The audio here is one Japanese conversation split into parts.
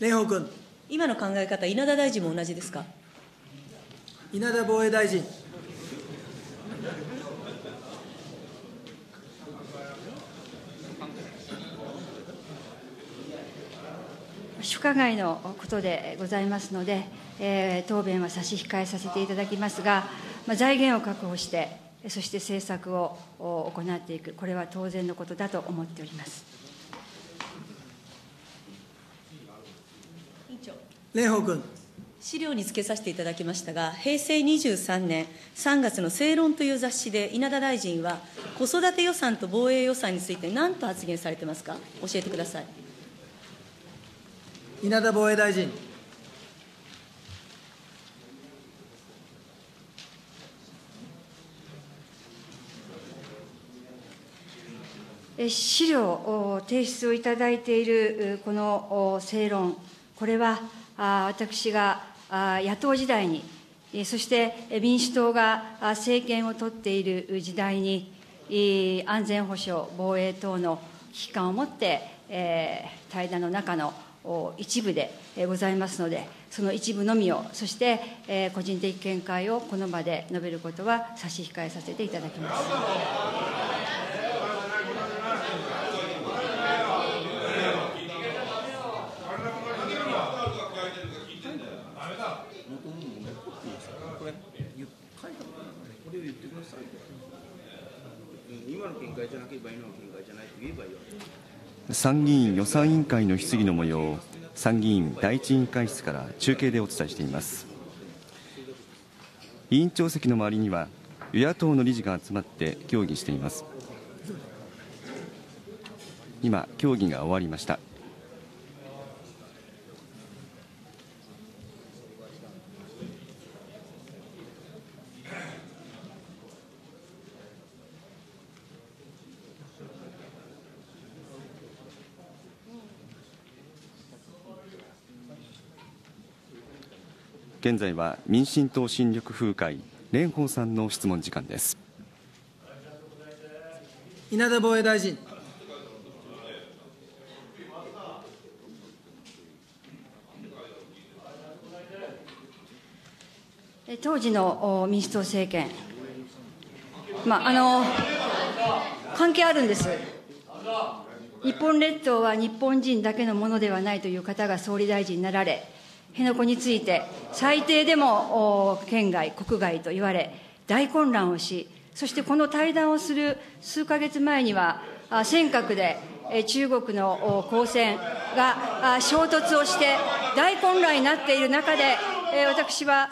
蓮舫君。今の考え方、稲田大臣も同じですか？稲田防衛大臣。主化外のことでございますので、えー、答弁は差し控えさせていただきますが、まあ、財源を確保して、そして政策を行っていく、これは当然のことだと思っております。蓮舫君。資料につけさせていただきましたが、平成23年3月の正論という雑誌で、稲田大臣は、子育て予算と防衛予算について、何と発言されてますか、教えてください。稲田防衛大臣。資料を提出をいただいているこの正論、これは私が野党時代に、そして民主党が政権を取っている時代に、安全保障、防衛等の危機感を持って、対談の中の一部でございますので、その一部のみを、そして個人的見解をこの場で述べることは差し控えさせていただきます。今の見解じゃなければ今の見解じゃないと言えばいいわけ参議院予算委員会の質疑の模様を参議院第一委員会室から中継でお伝えしています。委員長席の周りには与野党の理事が集まって協議しています。今協議が終わりました。現在は民進党新緑風会蓮舫さんの質問時間です。稲田防衛大臣。当時の民主党政権、まあ、あの関係あるんです。日本列島は日本人だけのものではないという方が総理大臣になられ、辺野古について、最低でも県外、国外と言われ、大混乱をし、そしてこの対談をする数か月前には、尖閣で中国の公船が衝突をして、大混乱になっている中で、私は、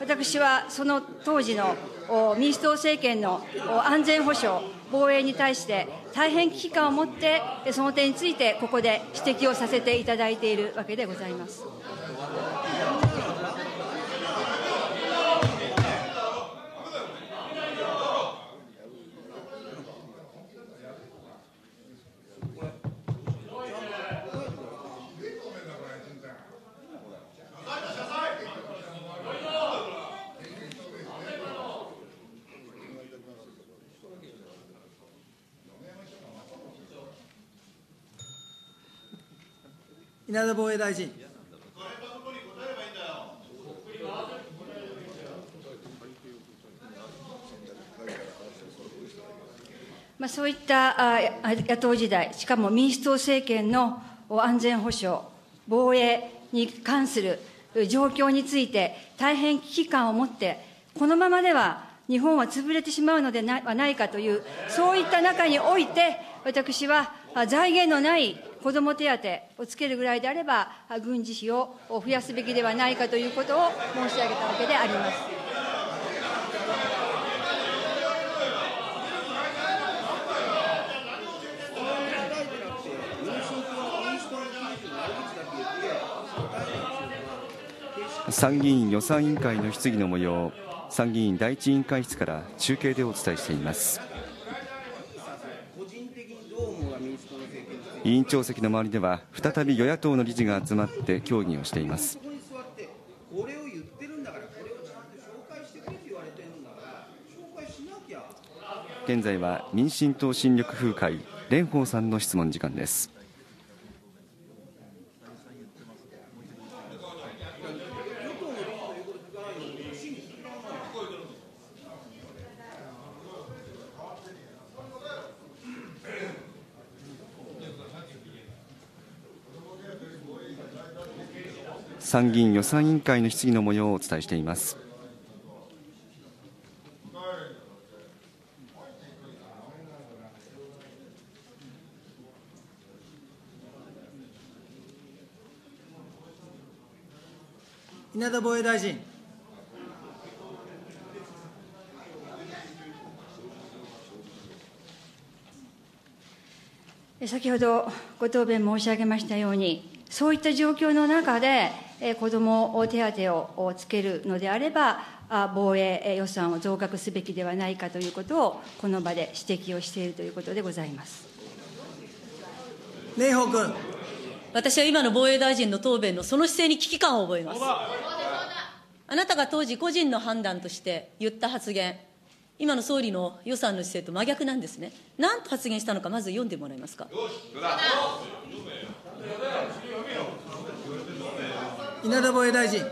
私はその当時の民主党政権の安全保障、防衛に対して、大変危機感を持って、その点について、ここで指摘をさせていただいているわけでございます。稲田防衛大臣。まあ、そういった野党時代、しかも民主党政権の安全保障、防衛に関する状況について、大変危機感を持って、このままでは日本は潰れてしまうのではないかという、そういった中において、私は財源のない子ども手当をつけるぐらいであれば、軍事費を増やすべきではないかということを申し上げたわけであります。参議院予算委員会の質疑の模様参議院第一委員会室から中継でお伝えしています。委員長席の周りでは再び与野党の理事が集まって協議をしています。現在は民進党新緑風会蓮舫さんの質問時間です。参議院予算委員会の質疑の模様をお伝えしています。稲田防衛大臣。先ほどご答弁申し上げましたように、そういった状況の中で、子ども手当をつけるのであれば、防衛予算を増額すべきではないかということを、この場で指摘をしているということでございます。蓮舫君。私は今の防衛大臣の答弁のその姿勢に危機感を覚えます。あなたが当時、個人の判断として言った発言、今の総理の予算の姿勢と真逆なんですね。なんと発言したのか、まず読んでもらえますか。稲田防衛大臣。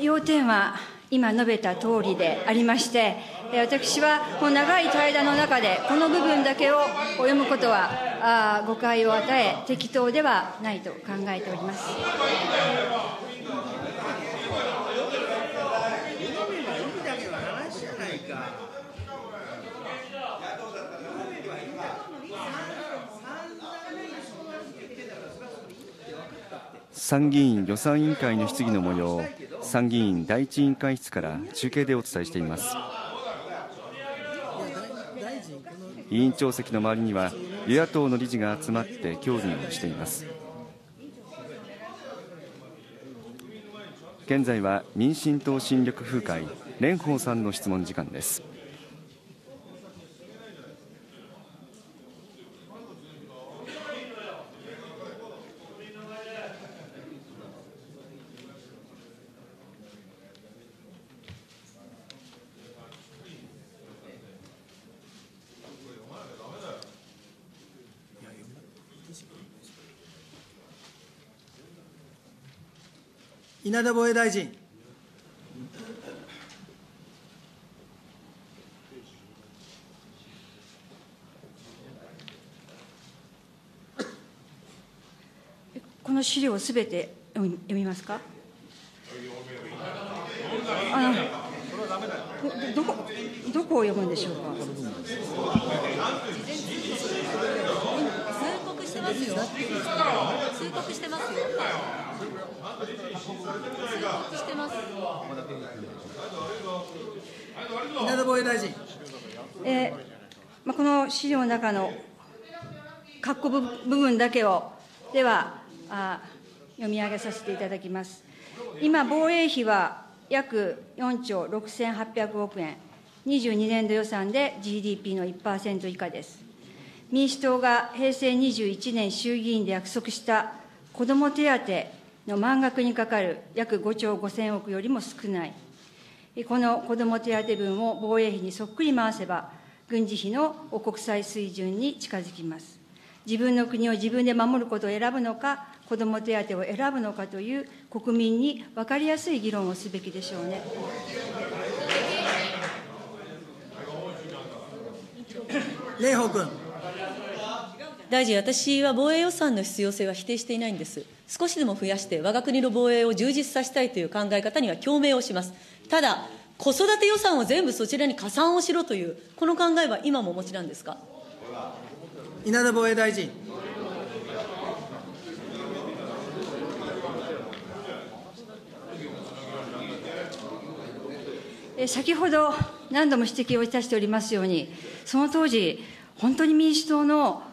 要点は今述べた通りでありまして、私はこの長い対談の中で、この部分だけを読むことは誤解を与え、適当ではないと考えております。参議院予算委員会の質疑の模様を参議院第一委員会室から中継でお伝えしています。委員長席の周りには与野党の理事が集まって協議をしています。現在は民進党新緑風会蓮舫さんの質問時間です。稲田防衛大臣。この資料すべて読み読みますか？あのどどこどこを読むんでしょうか？してますよ。通告してますよ。通告してます。稲田防衛大臣。えーまあ、この資料の中の各部部分だけを、ではあ、読み上げさせていただきます。今、防衛費は約4兆6800億円、22年度予算で GDP の1%以下です。民主党が平成21年衆議院で約束した子ども手当の満額にかかる約5兆5000億よりも少ない。この子ども手当分を防衛費にそっくり回せば、軍事費の国際水準に近づきます。自分の国を自分で守ることを選ぶのか、子ども手当を選ぶのかという国民に分かりやすい議論をすべきでしょうね。蓮舫君。大臣、私は防衛予算の必要性は否定していないんです。少しでも増やして、我が国の防衛を充実させたいという考え方には共鳴をします。ただ、子育て予算を全部そちらに加算をしろという、この考えは今もお持ちなんですか？稲田防衛大臣。先ほど何度も指摘をいたしておりますように、その当時、本当に民主党の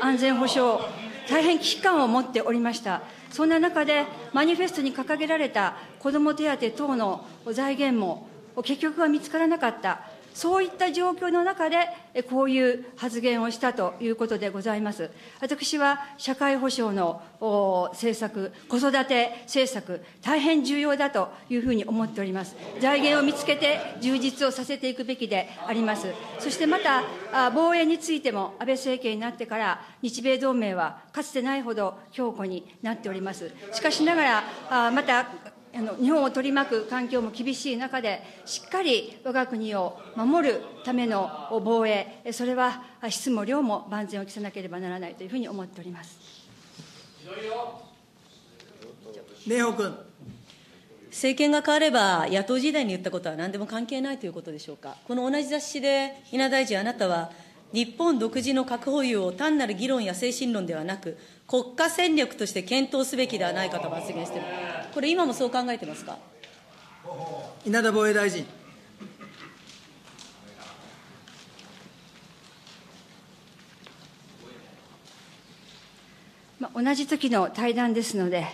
安全保障、大変危機感を持っておりました。そんな中で、マニフェストに掲げられた子ども手当等の財源も結局は見つからなかった。そういった状況の中で、こういう発言をしたということでございます。私は社会保障の政策、子育て政策、大変重要だというふうに思っております。財源を見つけて充実をさせていくべきであります。そしてまた、防衛についても安倍政権になってから、日米同盟はかつてないほど強固になっております。しかしながら、またあの日本を取り巻く環境も厳しい中で、しっかり我が国を守るための防衛、それは質も量も万全を期さなければならないというふうに思っております。蓮舫君。政権が変われば、野党時代に言ったことは何でも関係ないということでしょうか。この同じ雑誌で、稲大臣、あなたは、日本独自の核保有を単なる議論や精神論ではなく、国家戦略として検討すべきではないかと発言している。これ、今もそう考えてますか？稲田防衛大臣。まあ、同じ時の対談ですので、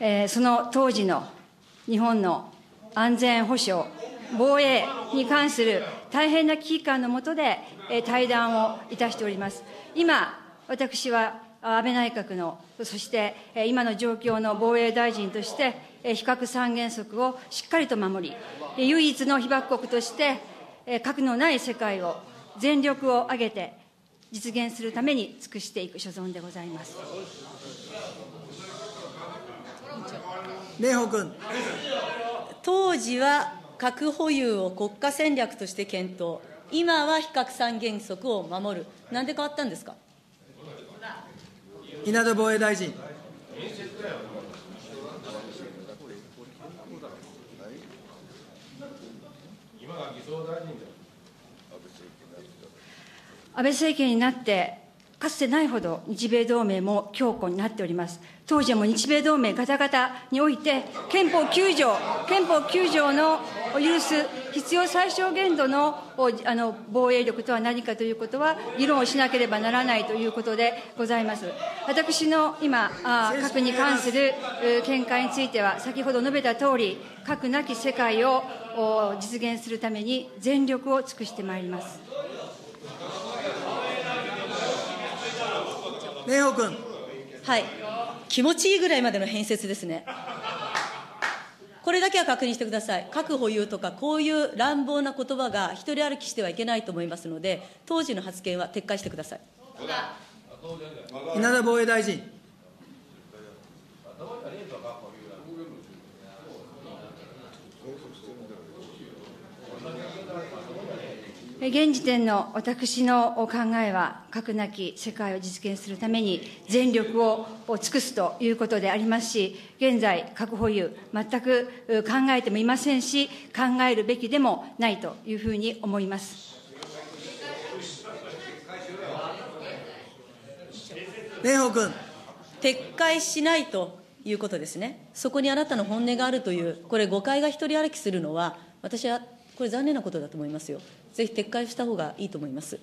えー、その当時の日本の安全保障、防衛に関する大変な危機感の下で、えー、対談をいたしております。今、私は安倍内閣の、そして今の状況の防衛大臣として、非核三原則をしっかりと守り、唯一の被爆国として、核のない世界を全力を挙げて実現するために尽くしていく所存でございます。蓮舫君。当時は核保有を国家戦略として検討、今は非核三原則を守る、なんで変わったんですか？稲田防衛大臣。安倍政権になって、かつてないほど日米同盟も強固になっております。当時も日米同盟ガタガタにおいて、憲法9条、憲法9条の許す必要最小限度のあの防衛力とは何かということは、議論をしなければならないということでございます。私の今、あ核に関する見解については、先ほど述べたとおり、核なき世界を実現するために全力を尽くしてまいります。蓮舫君。はい。気持ちいいぐらいまでの変説ですね。これだけは確認してください。核保有とか、こういう乱暴な言葉が独り歩きしてはいけないと思いますので、当時の発言は撤回してください。稲田防衛大臣。現時点の私の考えは、核なき世界を実現するために全力を尽くすということでありますし、現在、核保有、全く考えてもいませんし、考えるべきでもないというふうに思います。蓮舫君。撤回しないということですね。そこにあなたの本音があるという、これ誤解が一人歩きするのは、私はこれ残念なことだと思いますよ。ぜひ撤回したほうがいいと思います。